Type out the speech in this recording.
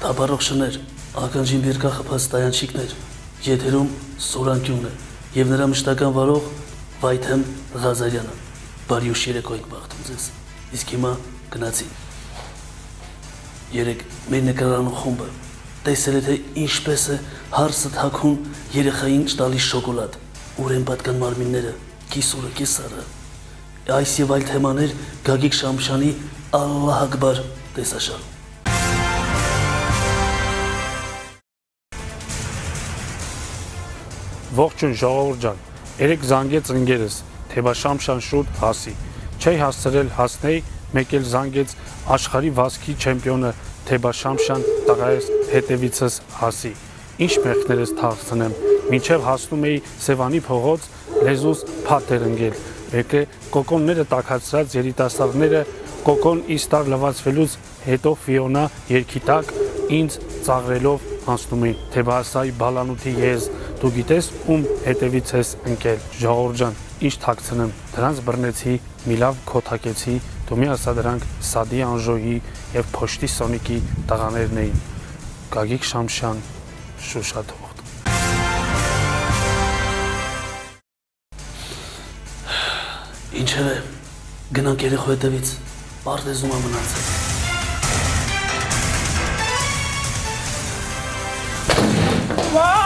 Հաբարողշներ, ականջին բիրկա խփած տայանչիկներ, եթերում Սորանկյունն է եւ նրա մշտական վարող Վայթեմ Ղազարյանը։ Բարի ուշ երեկո եք բախտում ձեզ։ Իսկ հիմա գնացին։ Երեք մեր նկարանու խումբը տեսել է թե ինչպես է հարսը թաքուն երեխային տալիս շոկոլադ, ուր են պատկան մարմինները, կիսուրը, կիսարը։ Այս եւ այլ թեմաներ Գագիկ Շամշանի Ալլահ ակբար տեսաշարում։ Ողջույն ժողովուրդ ջան։ Երեք զանգեց ընկերս Թեբաշամշան շուտ հասի։ Չի հասցրել հասնեի, մեկ էլ զանգեց աշխարհի վազքի չեմպիոնը Թեբաշամշան տղայս հետևիցս հասի։ Ինչ մեղքներս թաղցնեմ, մինչև հասնում էի Սևանի փողոց լեզուս փաթեր ընկել։ Եկե կոկոնները տակացած երիտասարդները կոկոն իստար լվացվելուց հետո Ֆիոնա երկի տակ ինձ ծաղրելով անցնում էին Թեբասայի բալանութի ես դու գիտես ում հետևից ես ընկել ժողովուրդ ջան ինչ թաքցնեմ դրանց բռնեցի մի լավ քոթակեցի դու մի ասա դրանք սադի անժոյի եւ փոշտի սոնիկի տղաներն էին գագիկ շամշյան շուշա թող Ինչևէ, գնանք երեխու հետևից, պարտեզում է մնացել։ Wow!